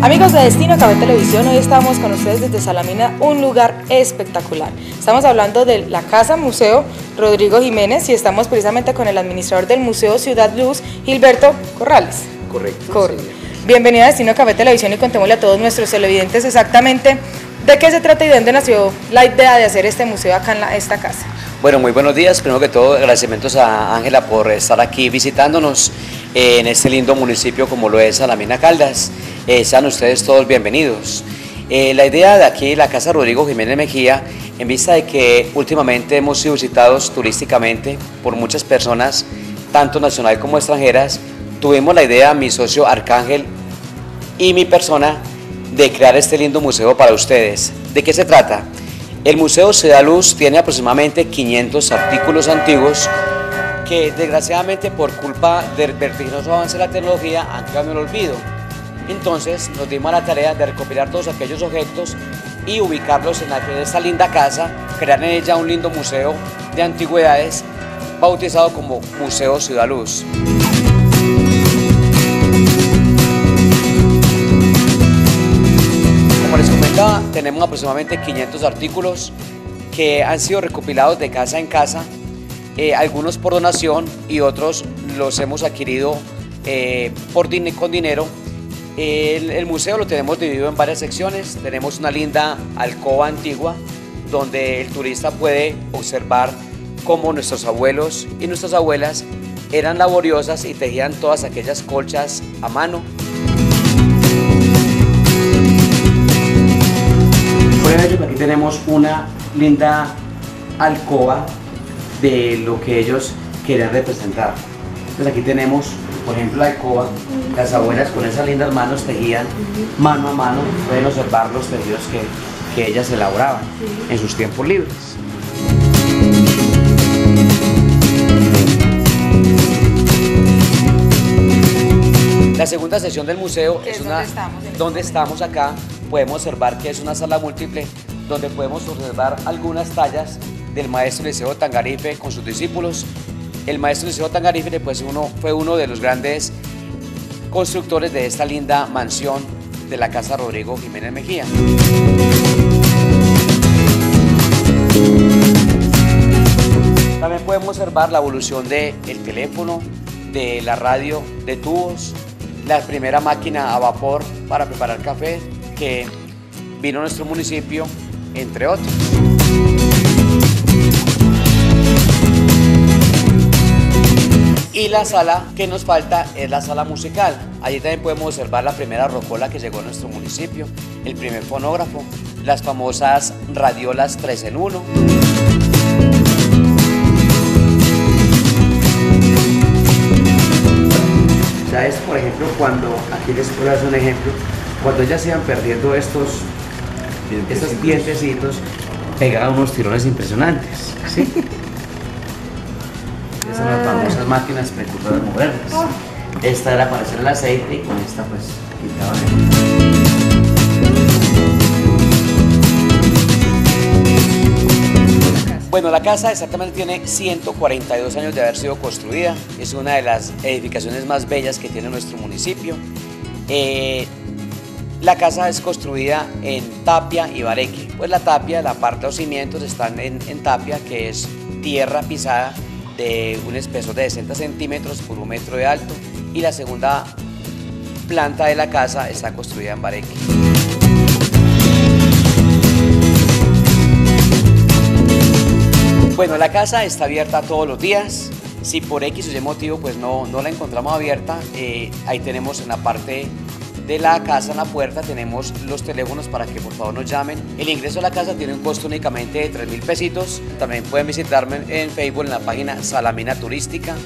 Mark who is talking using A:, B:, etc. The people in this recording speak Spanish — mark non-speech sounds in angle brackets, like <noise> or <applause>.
A: Amigos de Destino Café Televisión, hoy estamos con ustedes desde Salamina, un lugar espectacular. Estamos hablando de la Casa Museo Rodrigo Jiménez y estamos precisamente con el administrador del Museo Ciudad Luz, Gilberto Corrales.
B: Correcto.
A: Correcto. Bienvenido a Destino Café Televisión y contémosle a todos nuestros televidentes exactamente de qué se trata y de dónde nació la idea de hacer este museo acá en esta casa.
B: Bueno, muy buenos días. Primero que todo, agradecimientos a Ángela por estar aquí visitándonos en este lindo municipio como lo es Salamina Caldas. Eh, sean ustedes todos bienvenidos. Eh, la idea de aquí, la Casa Rodrigo Jiménez Mejía, en vista de que últimamente hemos sido visitados turísticamente por muchas personas, tanto nacional como extranjeras, tuvimos la idea, mi socio Arcángel y mi persona, de crear este lindo museo para ustedes. ¿De qué se trata? El Museo Seda Luz tiene aproximadamente 500 artículos antiguos que desgraciadamente por culpa del vertiginoso avance de la tecnología han quedado en el olvido. Entonces nos dimos a la tarea de recopilar todos aquellos objetos y ubicarlos en esta linda casa, crear en ella un lindo museo de antigüedades bautizado como Museo Ciudad Luz. tenemos aproximadamente 500 artículos que han sido recopilados de casa en casa, eh, algunos por donación y otros los hemos adquirido eh, por con dinero. El, museo lo tenemos dividido en varias secciones. Tenemos una linda alcoba antigua donde el turista puede observar cómo nuestros abuelos y nuestras abuelas eran laboriosas y tejían todas aquellas colchas a mano. aquí tenemos una linda alcoba de lo que ellos querían representar. Entonces aquí tenemos, por ejemplo, la alcoba, las abuelas con esas lindas manos tejían mano a mano, pueden observar los tejidos que, que ellas elaboraban en sus tiempos libres. La segunda sección del museo es, una donde estamos acá podemos observar que es una sala múltiple donde podemos observar algunas tallas del maestro Liceo Tangarife con sus discípulos. El maestro Liceo Tangarife pues, uno, fue uno de los grandes constructores de esta linda mansión de la Casa Rodrigo Jiménez Mejía. También podemos observar la evolución del teléfono, de la radio de tubos, la primera máquina a vapor para preparar café, que vino a nuestro municipio, entre otros. Y la sala que nos falta es la sala musical. Allí también podemos observar la primera rocola que llegó a nuestro municipio, el primer fonógrafo, las famosas radiolas 3 en 1. ¿Sabes? Por ejemplo, cuando, aquí les puedo dar un ejemplo, cuando ya se iban perdiendo estos, estos dientecitos, pegaban unos tirones impresionantes. ¿sí? <laughs> Esas son las famosas máquinas percutadoras modernas. Esta era para hacer el aceite y con esta pues quitaban Bueno, la casa exactamente tiene 142 años de haber sido construida. Es una de las edificaciones más bellas que tiene nuestro municipio. Eh, la casa es construida en tapia y bareque. Pues la tapia, la parte de los cimientos están en, tapia, que es tierra pisada de un espesor de 60 centímetros por un metro de alto. Y la segunda planta de la casa está construida en bareque. Bueno, la casa está abierta todos los días. Si por X o Y motivo pues no, no la encontramos abierta, eh, ahí tenemos en la parte de la casa en la puerta tenemos los teléfonos para que por favor nos llamen. El ingreso a la casa tiene un costo únicamente de 3 mil pesitos. También pueden visitarme en Facebook en la página salamina turística.